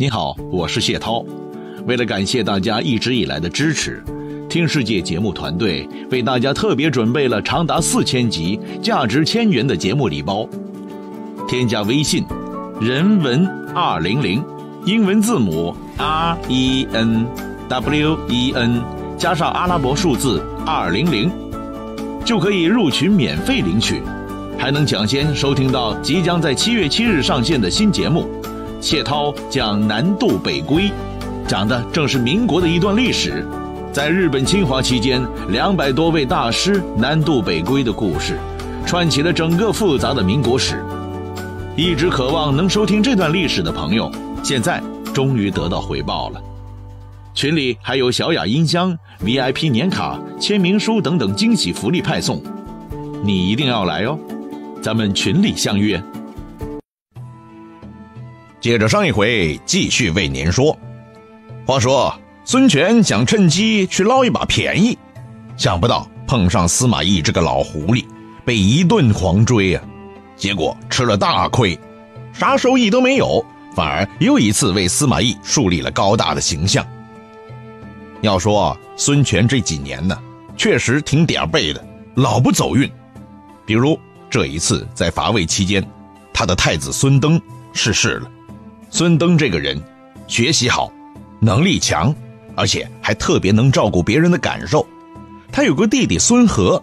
你好，我是谢涛。为了感谢大家一直以来的支持，听世界节目团队为大家特别准备了长达四千集、价值千元的节目礼包。添加微信“人文二零零”，英文字母 R E N W E N 加上阿拉伯数字二零零，就可以入群免费领取。还能抢先收听到即将在七月七日上线的新节目《谢涛讲南渡北归》，讲的正是民国的一段历史，在日本侵华期间，两百多位大师南渡北归的故事，串起了整个复杂的民国史。一直渴望能收听这段历史的朋友，现在终于得到回报了。群里还有小雅音箱、VIP 年卡、签名书等等惊喜福利派送，你一定要来哦！咱们群里相约。接着上一回，继续为您说。话说孙权想趁机去捞一把便宜，想不到碰上司马懿这个老狐狸，被一顿狂追啊，结果吃了大亏，啥收益都没有，反而又一次为司马懿树立了高大的形象。要说孙权这几年呢，确实挺点背的，老不走运，比如。这一次在伐魏期间，他的太子孙登逝世了。孙登这个人，学习好，能力强，而且还特别能照顾别人的感受。他有个弟弟孙和，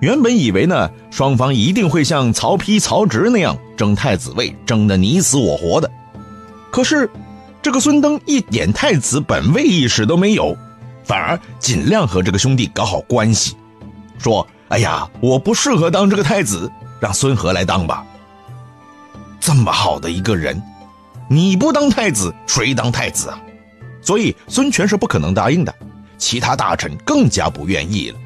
原本以为呢，双方一定会像曹丕、曹植那样争太子位，争得你死我活的。可是，这个孙登一点太子本位意识都没有，反而尽量和这个兄弟搞好关系，说：“哎呀，我不适合当这个太子。”让孙和来当吧。这么好的一个人，你不当太子，谁当太子啊？所以孙权是不可能答应的，其他大臣更加不愿意了。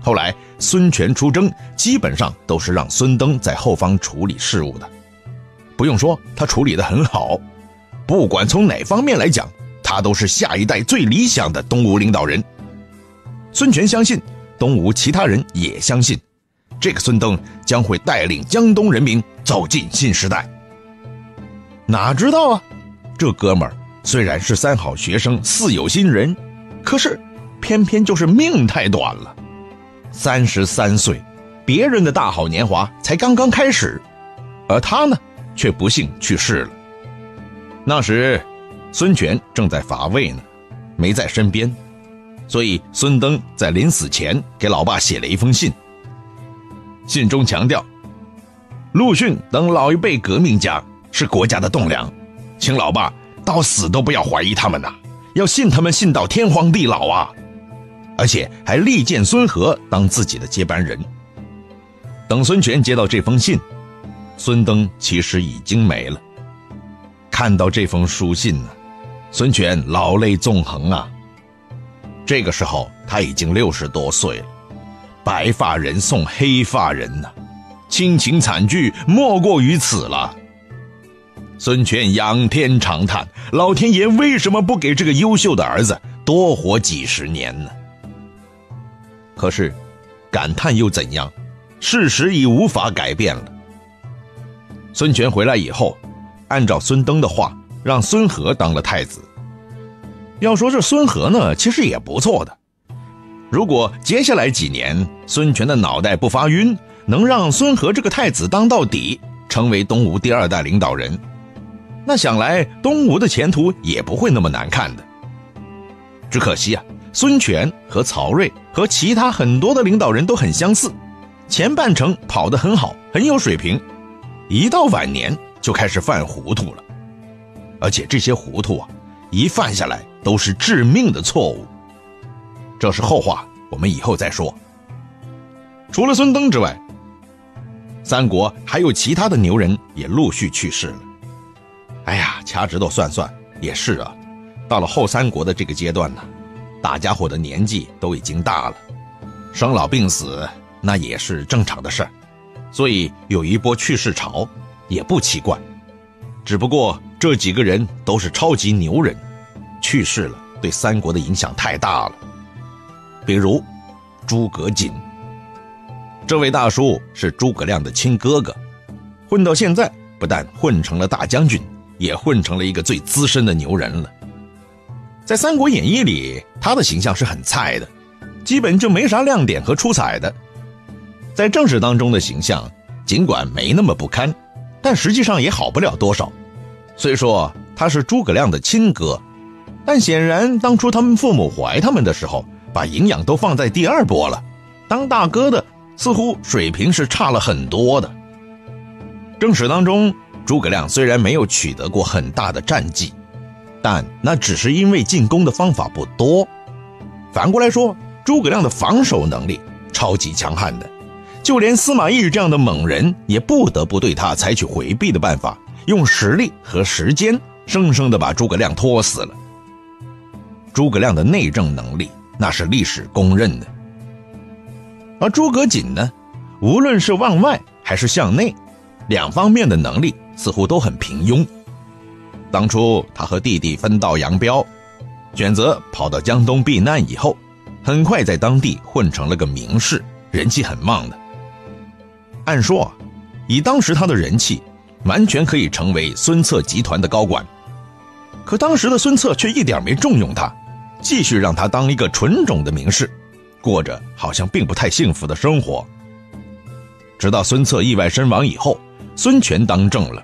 后来孙权出征，基本上都是让孙登在后方处理事务的。不用说，他处理得很好，不管从哪方面来讲，他都是下一代最理想的东吴领导人。孙权相信，东吴其他人也相信。这个孙登将会带领江东人民走进新时代。哪知道啊，这哥们儿虽然是三好学生，似有心人，可是偏偏就是命太短了。三十三岁，别人的大好年华才刚刚开始，而他呢，却不幸去世了。那时，孙权正在伐魏呢，没在身边，所以孙登在临死前给老爸写了一封信。信中强调，陆逊等老一辈革命家是国家的栋梁，请老爸到死都不要怀疑他们呐，要信他们信到天荒地老啊！而且还力荐孙和当自己的接班人。等孙权接到这封信，孙登其实已经没了。看到这封书信呢，孙权老泪纵横啊。这个时候他已经六十多岁了。白发人送黑发人呐，亲情惨剧莫过于此了。孙权仰天长叹：“老天爷为什么不给这个优秀的儿子多活几十年呢？”可是，感叹又怎样？事实已无法改变了。孙权回来以后，按照孙登的话，让孙和当了太子。要说这孙和呢，其实也不错的。如果接下来几年孙权的脑袋不发晕，能让孙和这个太子当到底，成为东吴第二代领导人，那想来东吴的前途也不会那么难看的。只可惜啊，孙权和曹睿和其他很多的领导人都很相似，前半程跑得很好，很有水平，一到晚年就开始犯糊涂了，而且这些糊涂啊，一犯下来都是致命的错误。这是后话，我们以后再说。除了孙登之外，三国还有其他的牛人也陆续去世了。哎呀，掐指头算算也是啊，到了后三国的这个阶段呢，大家伙的年纪都已经大了，生老病死那也是正常的事儿，所以有一波去世潮也不奇怪。只不过这几个人都是超级牛人，去世了，对三国的影响太大了。比如，诸葛瑾，这位大叔是诸葛亮的亲哥哥，混到现在，不但混成了大将军，也混成了一个最资深的牛人了。在《三国演义》里，他的形象是很菜的，基本就没啥亮点和出彩的。在正史当中的形象，尽管没那么不堪，但实际上也好不了多少。虽说他是诸葛亮的亲哥，但显然当初他们父母怀他们的时候，把营养都放在第二波了。当大哥的似乎水平是差了很多的。正史当中，诸葛亮虽然没有取得过很大的战绩，但那只是因为进攻的方法不多。反过来说，诸葛亮的防守能力超级强悍的。就连司马懿这样的猛人，也不得不对他采取回避的办法，用实力和时间，生生的把诸葛亮拖死了。诸葛亮的内政能力，那是历史公认的。而诸葛瑾呢，无论是往外还是向内，两方面的能力似乎都很平庸。当初他和弟弟分道扬镳，选择跑到江东避难以后，很快在当地混成了个名士，人气很旺的。按说，以当时他的人气，完全可以成为孙策集团的高管。可当时的孙策却一点没重用他，继续让他当一个纯种的名士，过着好像并不太幸福的生活。直到孙策意外身亡以后，孙权当政了，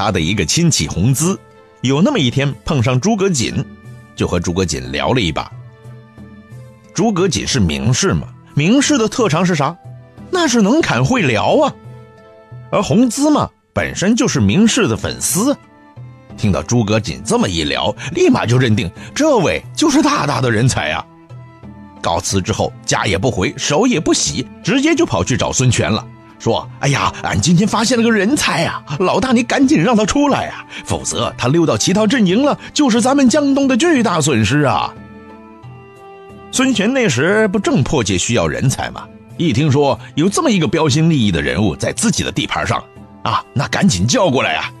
他的一个亲戚洪资，有那么一天碰上诸葛瑾，就和诸葛瑾聊了一把。诸葛瑾是名士嘛，名士的特长是啥？那是能侃会聊啊，而洪资嘛，本身就是名士的粉丝，听到诸葛瑾这么一聊，立马就认定这位就是大大的人才啊。告辞之后，家也不回，手也不洗，直接就跑去找孙权了，说：“哎呀，俺今天发现了个人才啊，老大你赶紧让他出来啊，否则他溜到其他阵营了，就是咱们江东的巨大损失啊。”孙权那时不正迫切需要人才吗？一听说有这么一个标新立异的人物在自己的地盘上，啊，那赶紧叫过来呀，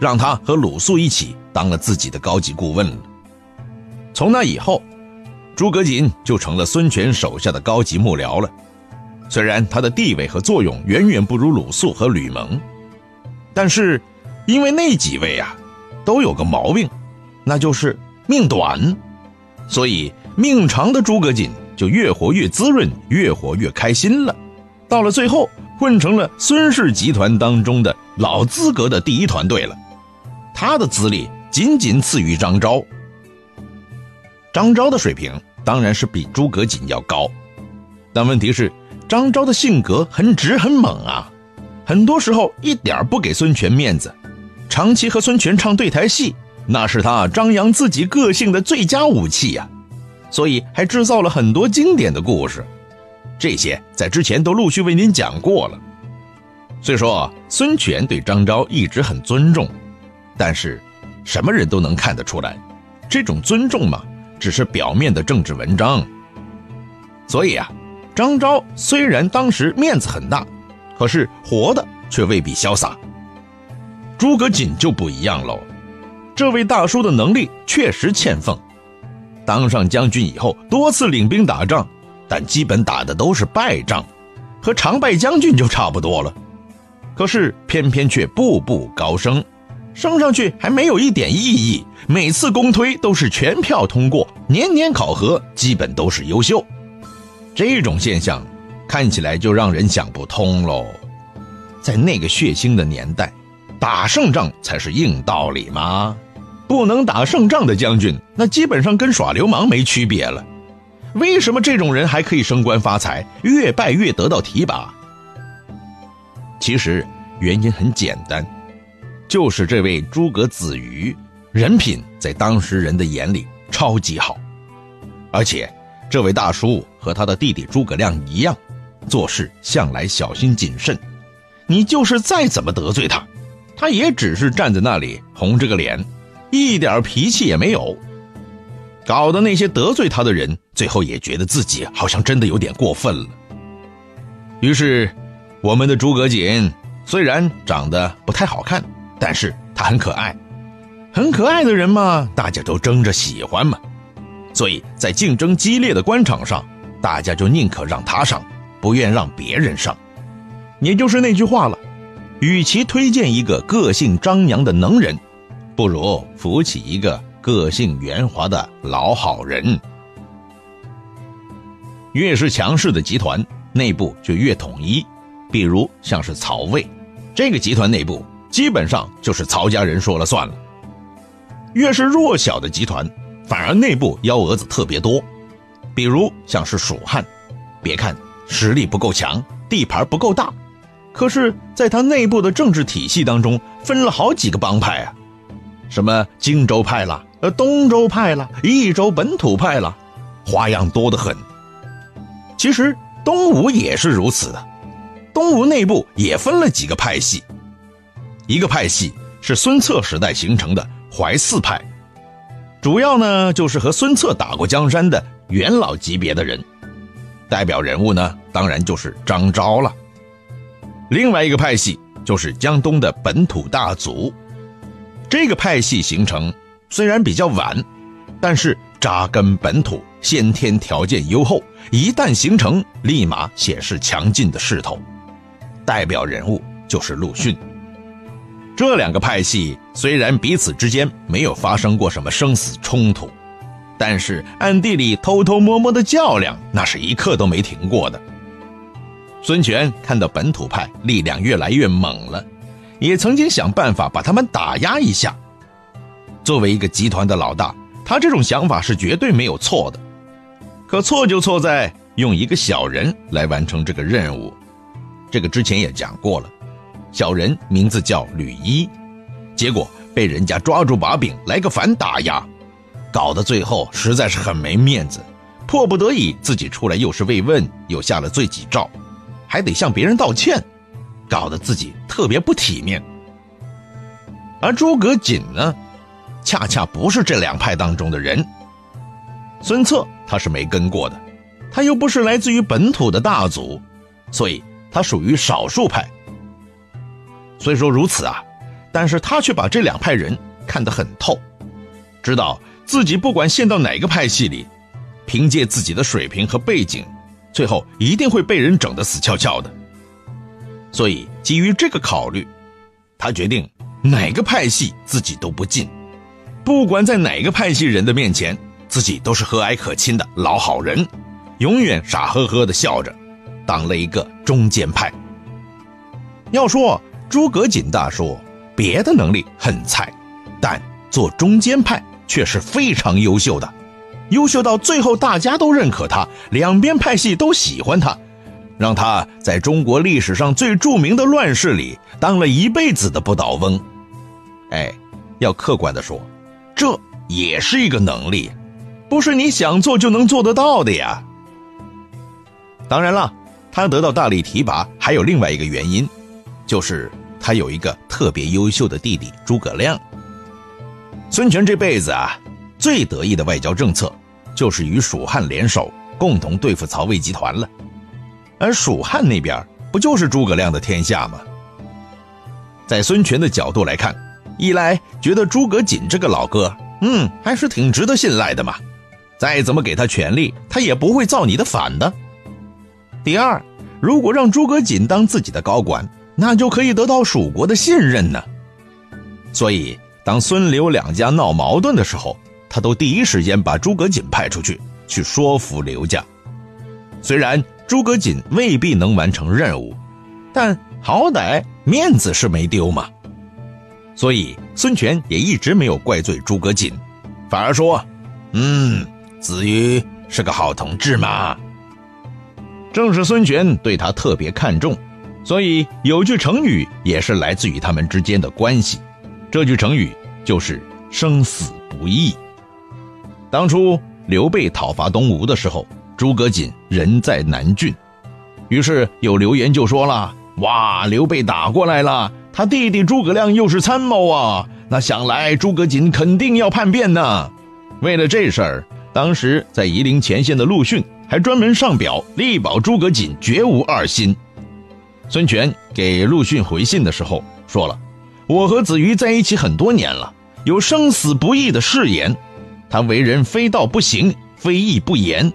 让他和鲁肃一起当了自己的高级顾问了。从那以后，诸葛瑾就成了孙权手下的高级幕僚了。虽然他的地位和作用远远不如鲁肃和吕蒙，但是因为那几位啊都有个毛病，那就是命短，所以命长的诸葛瑾。就越活越滋润，越活越开心了。到了最后，混成了孙氏集团当中的老资格的第一团队了。他的资历仅仅次于张昭。张昭的水平当然是比诸葛瑾要高，但问题是张昭的性格很直很猛啊，很多时候一点不给孙权面子，长期和孙权唱对台戏，那是他张扬自己个性的最佳武器呀。所以还制造了很多经典的故事，这些在之前都陆续为您讲过了。虽说孙权对张昭一直很尊重，但是什么人都能看得出来，这种尊重嘛，只是表面的政治文章。所以啊，张昭虽然当时面子很大，可是活的却未必潇洒。诸葛瑾就不一样喽，这位大叔的能力确实欠奉。当上将军以后，多次领兵打仗，但基本打的都是败仗，和常败将军就差不多了。可是偏偏却步步高升，升上去还没有一点意义。每次公推都是全票通过，年年考核基本都是优秀。这种现象看起来就让人想不通喽。在那个血腥的年代，打胜仗才是硬道理吗？不能打胜仗的将军，那基本上跟耍流氓没区别了。为什么这种人还可以升官发财，越败越得到提拔？其实原因很简单，就是这位诸葛子瑜人品在当时人的眼里超级好，而且这位大叔和他的弟弟诸葛亮一样，做事向来小心谨慎。你就是再怎么得罪他，他也只是站在那里红着个脸。一点脾气也没有，搞得那些得罪他的人，最后也觉得自己好像真的有点过分了。于是，我们的诸葛瑾虽然长得不太好看，但是他很可爱，很可爱的人嘛，大家都争着喜欢嘛。所以在竞争激烈的官场上，大家就宁可让他上，不愿让别人上。也就是那句话了，与其推荐一个个性张扬的能人。不如扶起一个个性圆滑的老好人。越是强势的集团，内部就越统一。比如像是曹魏，这个集团内部基本上就是曹家人说了算了。越是弱小的集团，反而内部幺蛾子特别多。比如像是蜀汉，别看实力不够强，地盘不够大，可是在他内部的政治体系当中分了好几个帮派啊，什么荆州派啦，呃东州派啦，益州本土派啦，花样多得很。其实东吴也是如此的。东吴内部也分了几个派系，一个派系是孙策时代形成的淮泗派，主要呢就是和孙策打过江山的元老级别的人，代表人物呢当然就是张昭了。另外一个派系就是江东的本土大族，这个派系形成虽然比较晚，但是扎根本土，先天条件优厚，一旦形成，立马显示强劲的势头。代表人物就是陆逊。这两个派系虽然彼此之间没有发生过什么生死冲突，但是暗地里偷偷摸摸的较量，那是一刻都没停过的。孙权看到本土派力量越来越猛了，也曾经想办法把他们打压一下。作为一个集团的老大，他这种想法是绝对没有错的。可错就错在用一个小人来完成这个任务。这个之前也讲过了，小人名字叫吕一，结果被人家抓住把柄来个反打压，搞得最后实在是很没面子，迫不得已自己出来又是慰问，又下了罪己诏，还得向别人道歉，搞得自己特别不体面。而诸葛瑾呢，恰恰不是这两派当中的人。孙策他是没跟过的，他又不是来自于本土的大族，所以。他属于少数派，虽说如此啊，但是他却把这两派人看得很透，知道自己不管陷到哪个派系里，凭借自己的水平和背景，最后一定会被人整得死翘翘的。所以基于这个考虑，他决定哪个派系自己都不进，不管在哪个派系人的面前，自己都是和蔼可亲的老好人，永远傻呵呵的笑着。当了一个中间派。要说诸葛瑾大叔别的能力很菜，但做中间派却是非常优秀的，优秀到最后大家都认可他，两边派系都喜欢他，让他在中国历史上最著名的乱世里当了一辈子的不倒翁。哎，要客观的说，这也是一个能力，不是你想做就能做得到的呀。当然了。他得到大力提拔，还有另外一个原因，就是他有一个特别优秀的弟弟诸葛亮。孙权这辈子啊，最得意的外交政策，就是与蜀汉联手，共同对付曹魏集团了。而蜀汉那边不就是诸葛亮的天下吗？在孙权的角度来看，一来觉得诸葛瑾这个老哥，嗯，还是挺值得信赖的嘛，再怎么给他权力，他也不会造你的反的。第二，如果让诸葛瑾当自己的高管，那就可以得到蜀国的信任呢。所以，当孙刘两家闹矛盾的时候，他都第一时间把诸葛瑾派出去，去说服刘家。虽然诸葛瑾未必能完成任务，但好歹面子是没丢嘛。所以，孙权也一直没有怪罪诸葛瑾，反而说：“嗯，子瑜是个好同志嘛。”正是孙权对他特别看重，所以有句成语也是来自于他们之间的关系。这句成语就是“生死不易”。当初刘备讨伐东吴的时候，诸葛瑾人在南郡，于是有流言就说了：“哇，刘备打过来了，他弟弟诸葛亮又是参谋啊，那想来诸葛瑾肯定要叛变呢。”为了这事儿，当时在夷陵前线的陆逊。还专门上表力保诸葛瑾绝无二心。孙权给陆逊回信的时候说了：“我和子瑜在一起很多年了，有生死不易的誓言。他为人非道不行，非义不言。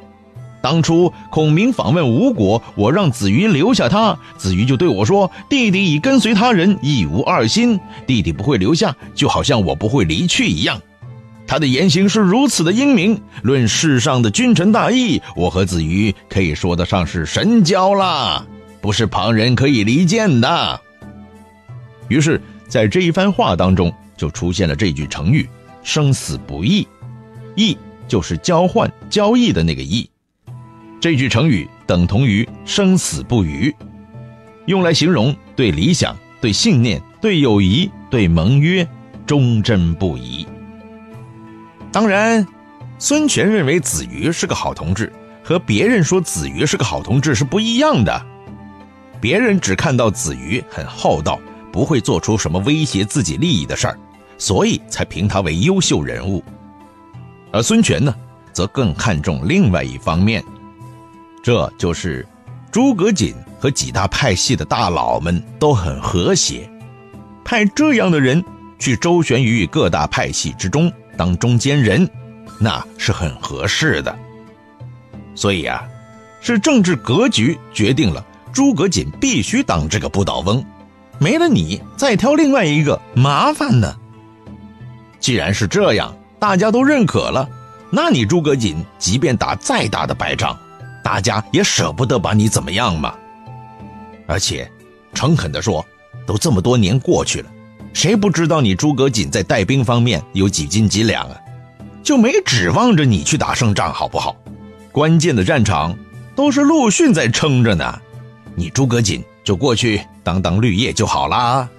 当初孔明访问吴国，我让子瑜留下他，子瑜就对我说：“弟弟已跟随他人，一无二心。弟弟不会留下，就好像我不会离去一样。”他的言行是如此的英明，论世上的君臣大义，我和子瑜可以说得上是神交啦，不是旁人可以离间的。于是，在这一番话当中，就出现了这句成语“生死不易”，“易”就是交换、交易的那个“易”。这句成语等同于“生死不渝”，用来形容对理想、对信念、对友谊、对盟约忠贞不移。当然，孙权认为子瑜是个好同志，和别人说子瑜是个好同志是不一样的。别人只看到子瑜很厚道，不会做出什么威胁自己利益的事儿，所以才评他为优秀人物。而孙权呢，则更看重另外一方面，这就是诸葛瑾和几大派系的大佬们都很和谐，派这样的人去周旋于各大派系之中。当中间人，那是很合适的。所以啊，是政治格局决定了诸葛瑾必须当这个不倒翁，没了你再挑另外一个麻烦呢。既然是这样，大家都认可了，那你诸葛瑾即便打再大的败仗，大家也舍不得把你怎么样嘛。而且，诚恳地说，都这么多年过去了。谁不知道你诸葛瑾在带兵方面有几斤几两啊？就没指望着你去打胜仗，好不好？关键的战场都是陆逊在撑着呢，你诸葛瑾就过去当当绿叶就好啦。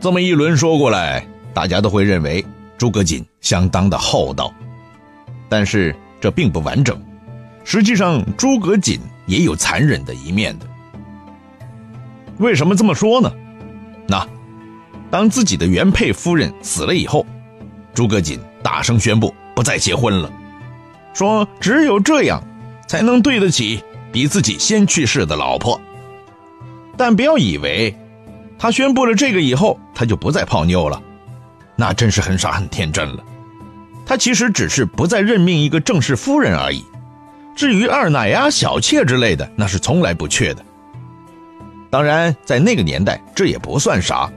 这么一轮说过来，大家都会认为诸葛瑾相当的厚道，但是这并不完整。实际上，诸葛瑾也有残忍的一面的。为什么这么说呢？那。当自己的原配夫人死了以后，诸葛瑾大声宣布不再结婚了，说只有这样，才能对得起比自己先去世的老婆。但不要以为，他宣布了这个以后，他就不再泡妞了，那真是很傻很天真了。他其实只是不再任命一个正式夫人而已。至于二奶呀、小妾之类的，那是从来不缺的。当然，在那个年代，这也不算啥。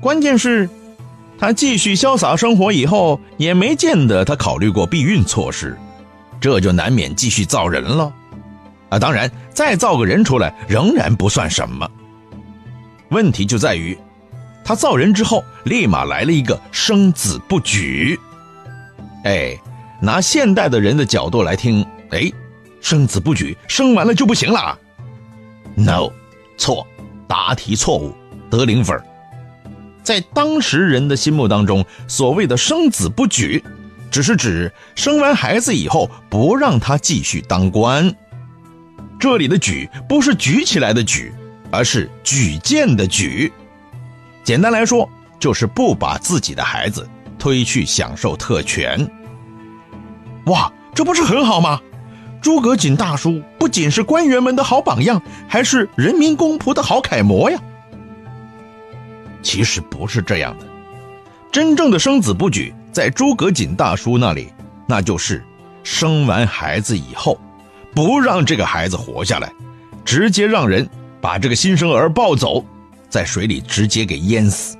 关键是，他继续潇洒生活以后，也没见得他考虑过避孕措施，这就难免继续造人了。啊，当然，再造个人出来仍然不算什么。问题就在于，他造人之后，立马来了一个生子不举。哎，拿现代的人的角度来听，哎，生子不举，生完了就不行了？No，错，答题错误，得零分。在当时人的心目当中，所谓的生子不举，只是指生完孩子以后不让他继续当官。这里的举不是举起来的举，而是举荐的举。简单来说，就是不把自己的孩子推去享受特权。哇，这不是很好吗？诸葛瑾大叔不仅是官员们的好榜样，还是人民公仆的好楷模呀。其实不是这样的，真正的生子不举，在诸葛瑾大叔那里，那就是生完孩子以后，不让这个孩子活下来，直接让人把这个新生儿抱走，在水里直接给淹死。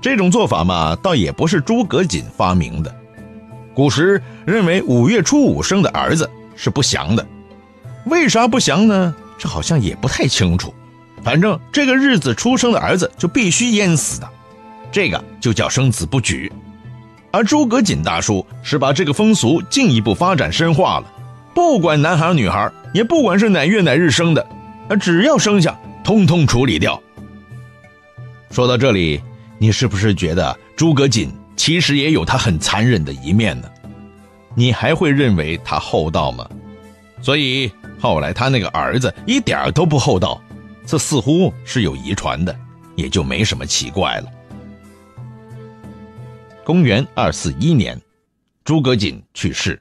这种做法嘛，倒也不是诸葛瑾发明的，古时认为五月初五生的儿子是不祥的，为啥不祥呢？这好像也不太清楚。反正这个日子出生的儿子就必须淹死的，这个就叫生子不举。而诸葛瑾大叔是把这个风俗进一步发展深化了，不管男孩女孩，也不管是哪月哪日生的，啊只要生下，通通处理掉。说到这里，你是不是觉得诸葛瑾其实也有他很残忍的一面呢？你还会认为他厚道吗？所以后来他那个儿子一点都不厚道。这似乎是有遗传的，也就没什么奇怪了。公元二四一年，诸葛瑾去世，